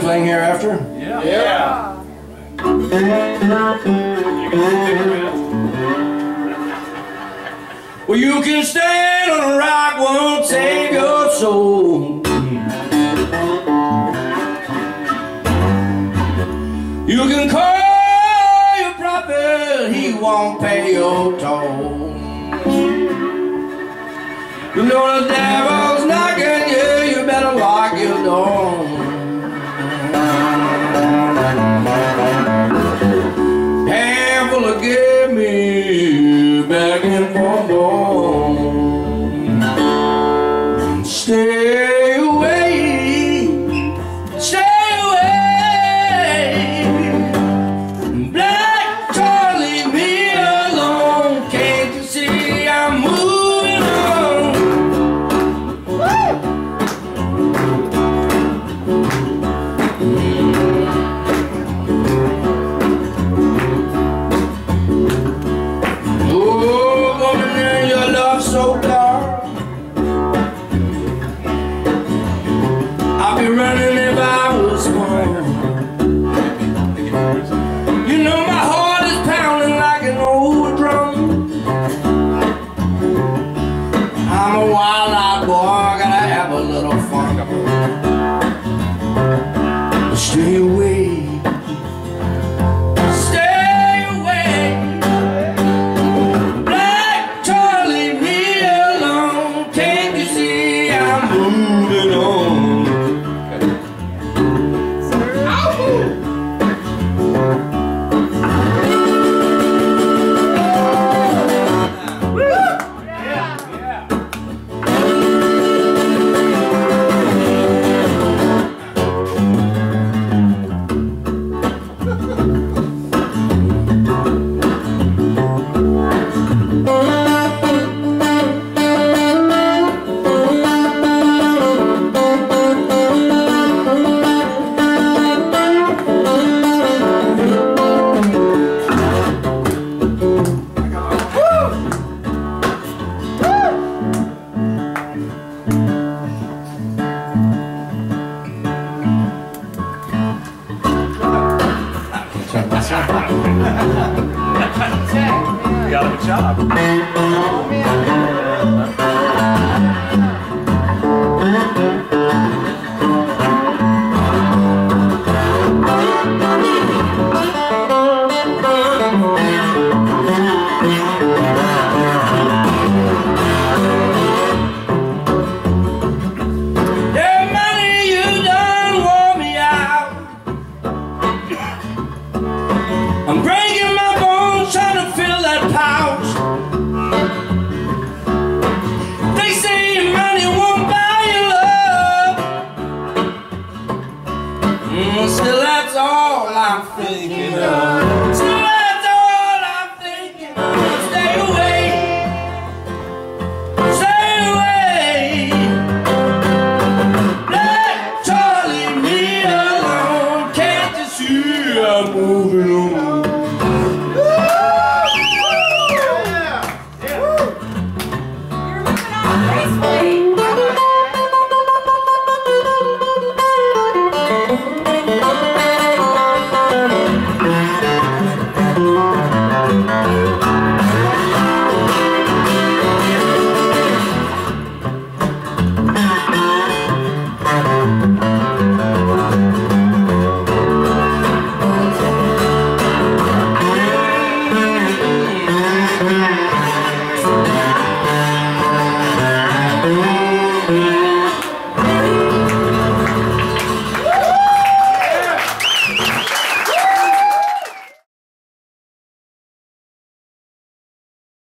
Playing here after? yeah. yeah. Well, you can stand on a rock, won't take your soul. You can call your prophet, he won't pay your toll. You know the devil's me. Stay away. out of a job. I'm thinking of. So that's all I'm thinking of. Stay away. Stay away. Let Charlie alone. Can't you see I'm moving on?